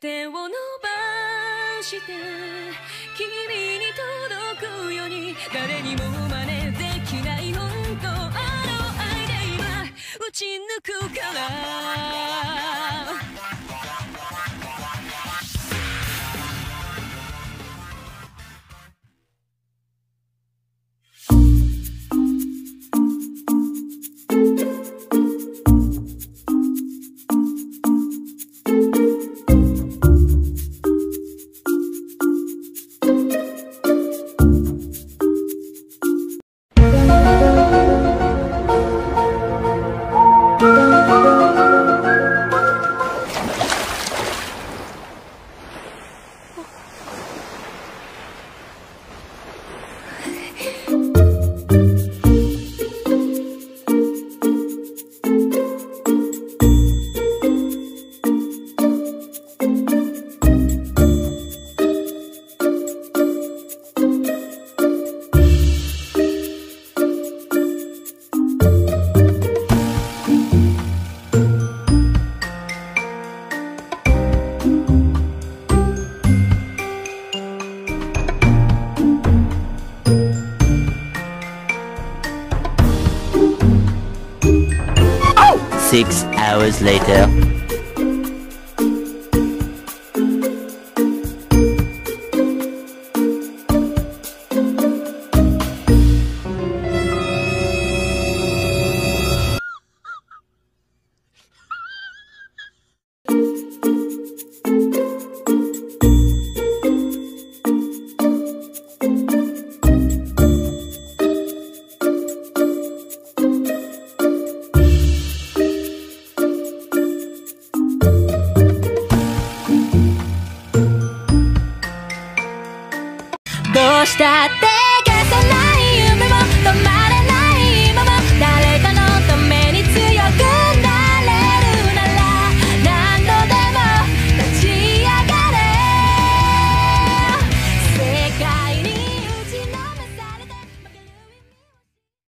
手を伸ばして君に届くように誰にも真似できない本当 Six hours later.「だって消せない